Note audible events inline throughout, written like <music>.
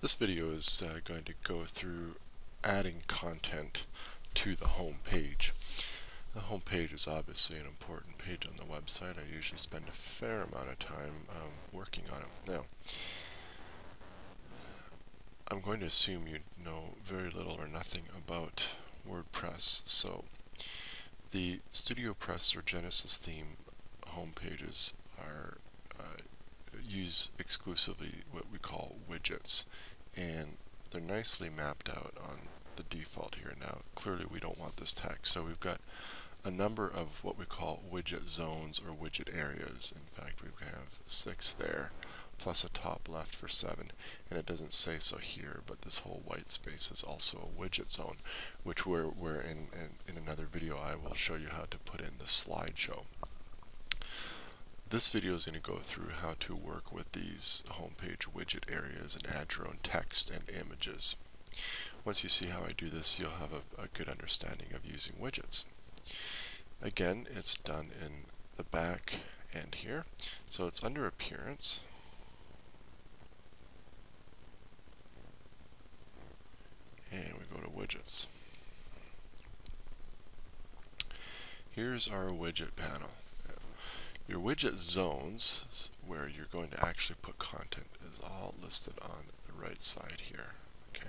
This video is uh, going to go through adding content to the home page. The home page is obviously an important page on the website. I usually spend a fair amount of time um, working on it. Now, I'm going to assume you know very little or nothing about WordPress, so the StudioPress or Genesis theme home pages are use exclusively what we call widgets and they're nicely mapped out on the default here. Now clearly we don't want this text so we've got a number of what we call widget zones or widget areas. In fact we have six there plus a top left for seven and it doesn't say so here but this whole white space is also a widget zone which we're, we're in, in, in another video I will show you how to put in the slideshow. This video is going to go through how to work with these homepage widget areas and add your own text and images. Once you see how I do this, you'll have a, a good understanding of using widgets. Again, it's done in the back end here. So it's under Appearance. And we go to Widgets. Here's our widget panel. Your widget zones, where you're going to actually put content, is all listed on the right side here. Okay.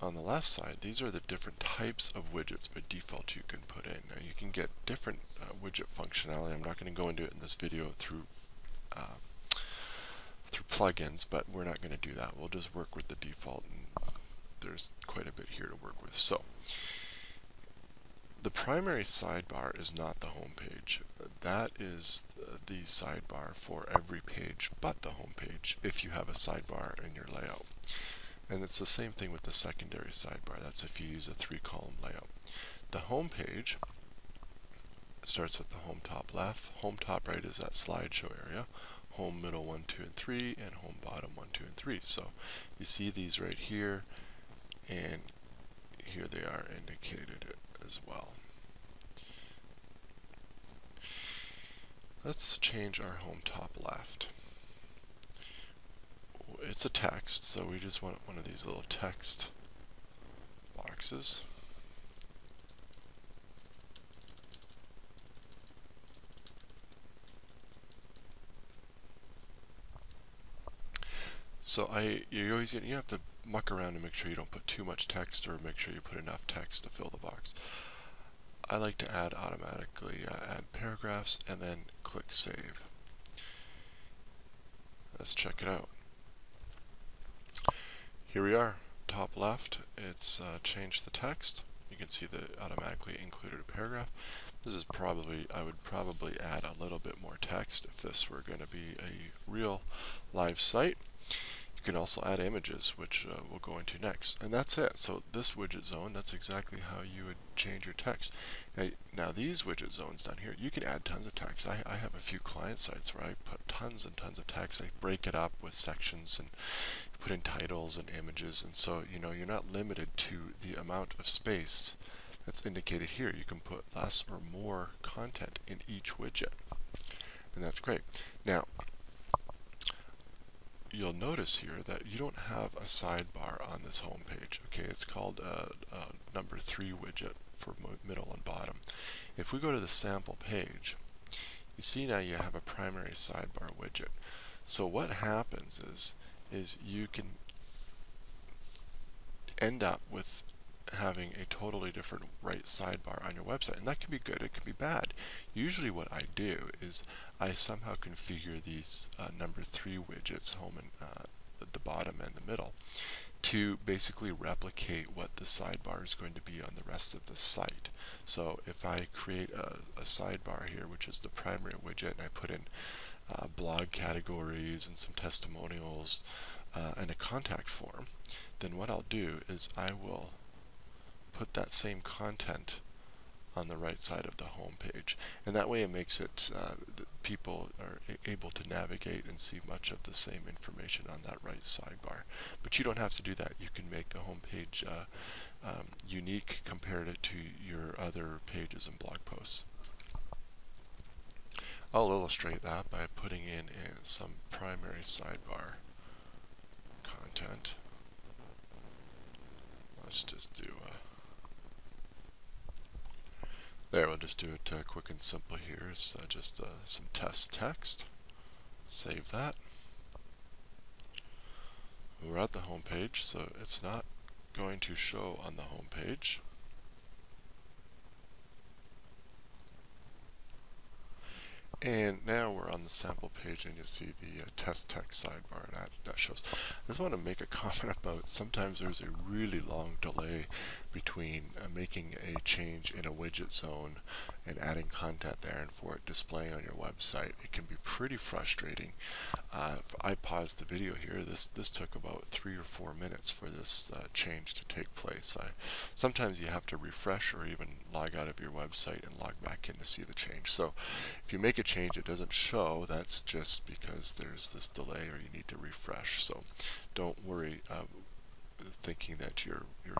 On the left side, these are the different types of widgets by default you can put in. Now you can get different uh, widget functionality. I'm not going to go into it in this video through uh, through plugins, but we're not going to do that. We'll just work with the default, and there's quite a bit here to work with. So the primary sidebar is not the home page. That is the sidebar for every page but the home page if you have a sidebar in your layout. And it's the same thing with the secondary sidebar. That's if you use a three-column layout. The home page starts with the home top left. Home top right is that slideshow area. Home middle 1, 2, and 3, and home bottom 1, 2, and 3. So you see these right here, and here they are indicated as well. Let's change our home top left. It's a text, so we just want one of these little text boxes. So I, you always get, you have to muck around and make sure you don't put too much text or make sure you put enough text to fill the box. I like to add automatically, uh, add paragraphs and then click save. Let's check it out. Here we are, top left, it's uh, changed the text. You can see that automatically included a paragraph. This is probably, I would probably add a little bit more text if this were going to be a real live site can also add images, which uh, we'll go into next. And that's it. So this widget zone, that's exactly how you would change your text. Now, now these widget zones down here, you can add tons of text. I, I have a few client sites where I put tons and tons of text. I break it up with sections and put in titles and images. And so, you know, you're not limited to the amount of space that's indicated here. You can put less or more content in each widget. And that's great. Now, you'll notice here that you don't have a sidebar on this home page. Okay, it's called a, a number three widget for middle and bottom. If we go to the sample page, you see now you have a primary sidebar widget. So what happens is, is you can end up with having a totally different right sidebar on your website. And that can be good, it can be bad. Usually what I do is I somehow configure these uh, number three widgets, home and uh, the, bottom and the middle, to basically replicate what the sidebar is going to be on the rest of the site. So if I create a, a sidebar here, which is the primary widget, and I put in uh, blog categories and some testimonials uh, and a contact form, then what I'll do is I will put that same content on the right side of the home page. And that way it makes it, uh, people are able to navigate and see much of the same information on that right sidebar. But you don't have to do that. You can make the home page uh, um, unique, compared it to your other pages and blog posts. I'll illustrate that by putting in, uh, some primary sidebar content. Let's just do uh, there, we'll just do it uh, quick and simple here. So just uh, some test text. Save that. We're at the home page, so it's not going to show on the home page. And now we're on the sample page and you see the uh, test text sidebar that, that shows. I just want to make a <laughs> comment about sometimes there's a really long delay between uh, making a change in a widget zone and adding content there and for it displaying on your website. It can be pretty frustrating. Uh, I paused the video here. This this took about three or four minutes for this uh, change to take place. I, sometimes you have to refresh or even log out of your website and log back in to see the change. So if you make a change it doesn't show, that's just because there's this delay or you need to refresh. So don't worry uh, thinking that your your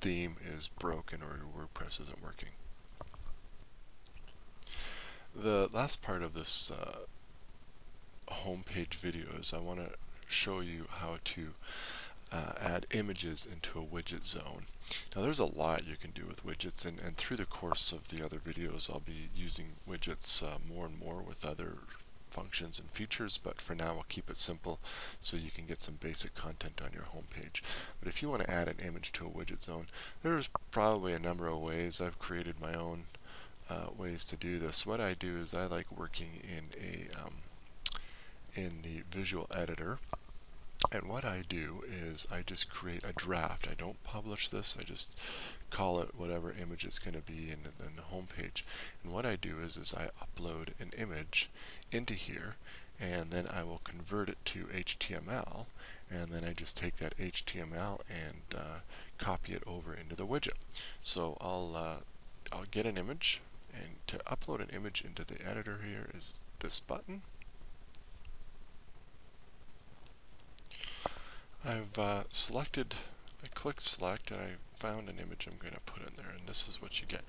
theme is broken or your WordPress isn't working. The last part of this uh, homepage video is I want to show you how to uh, add images into a widget zone. Now there's a lot you can do with widgets and, and through the course of the other videos I'll be using widgets uh, more and more with other functions and features, but for now we'll keep it simple so you can get some basic content on your home page. But if you want to add an image to a widget zone, there's probably a number of ways. I've created my own uh, ways to do this. What I do is I like working in a um, in the visual editor and what I do is I just create a draft. I don't publish this, I just call it whatever image it's going to be in, in the home page. And what I do is, is I upload an image into here and then I will convert it to HTML and then I just take that HTML and uh, copy it over into the widget. So I'll, uh, I'll get an image and to upload an image into the editor here is this button I've uh, selected, I clicked select and I found an image I'm going to put in there and this is what you get.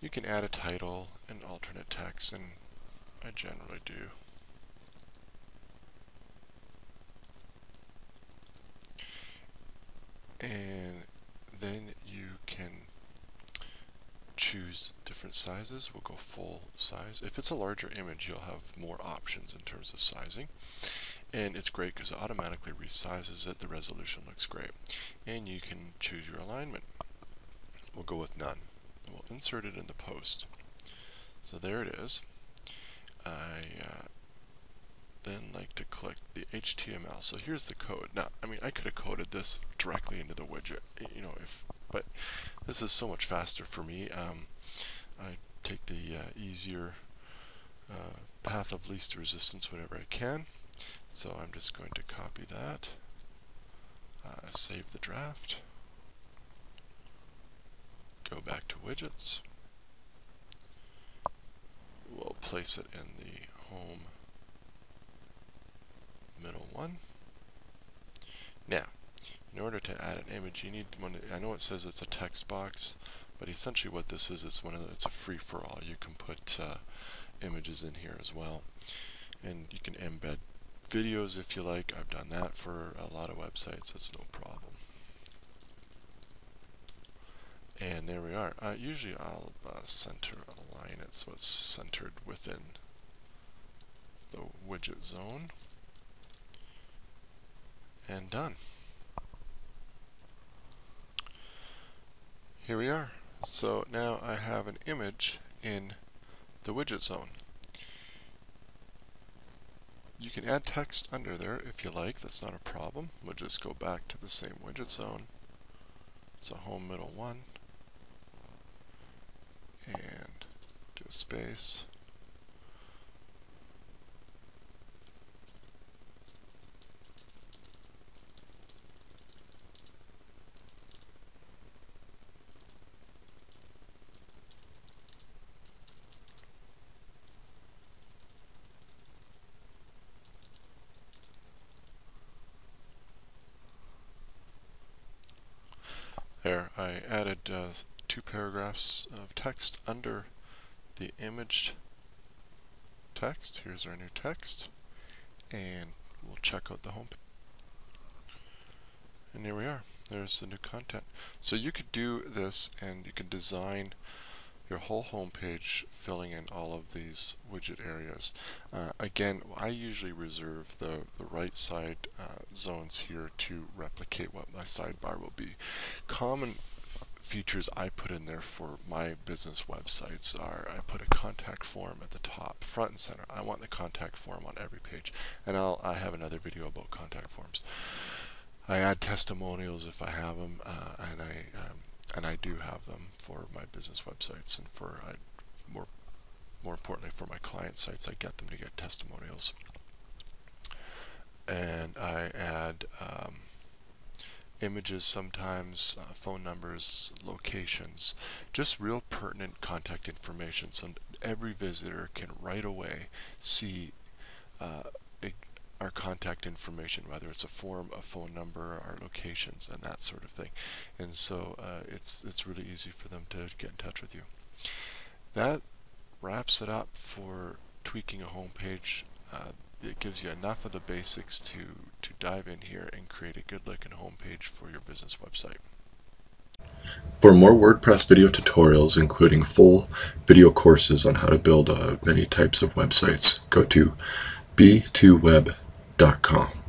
You can add a title and alternate text and I generally do. And then you can choose different sizes. We'll go full size. If it's a larger image, you'll have more options in terms of sizing. And it's great because it automatically resizes it. The resolution looks great. And you can choose your alignment. We'll go with none. We'll insert it in the post. So there it is. I uh, then like to click the HTML so here's the code. Now I mean I could have coded this directly into the widget. You know if but this is so much faster for me. Um, I take the uh, easier uh, path of least resistance whenever I can. So I'm just going to copy that, uh, save the draft, go back to widgets, we'll place it in the home middle one. Now, in order to add an image, you need one. I know it says it's a text box, but essentially what this is, is one of the, it's a free for all. You can put uh, images in here as well, and you can embed videos if you like. I've done that for a lot of websites. It's no problem. And there we are. Uh, usually I'll uh, center align it so it's centered within the widget zone. And done. Here we are. So now I have an image in the widget zone. You can add text under there if you like, that's not a problem. We'll just go back to the same widget zone. So home middle one. And do a space. There, I added uh, two paragraphs of text under the imaged text. Here's our new text. And we'll check out the home page. And here we are. There's the new content. So you could do this and you can design your whole home page filling in all of these widget areas. Uh, again, I usually reserve the, the right side uh, zones here to replicate what my sidebar will be. Common features I put in there for my business websites are I put a contact form at the top, front and center. I want the contact form on every page. And I'll, I have another video about contact forms. I add testimonials if I have them, uh, and I um, and I do have them for my business websites and for I, more more importantly for my client sites. I get them to get testimonials, and I add. Um, images sometimes, uh, phone numbers, locations, just real pertinent contact information so every visitor can right away see uh, our contact information, whether it's a form, a phone number, our locations, and that sort of thing. And so uh, it's, it's really easy for them to get in touch with you. That wraps it up for tweaking a home page. Uh, it gives you enough of the basics to, to dive in here and create a good looking home page for your business website. For more WordPress video tutorials, including full video courses on how to build uh, many types of websites, go to b2web.com dot com.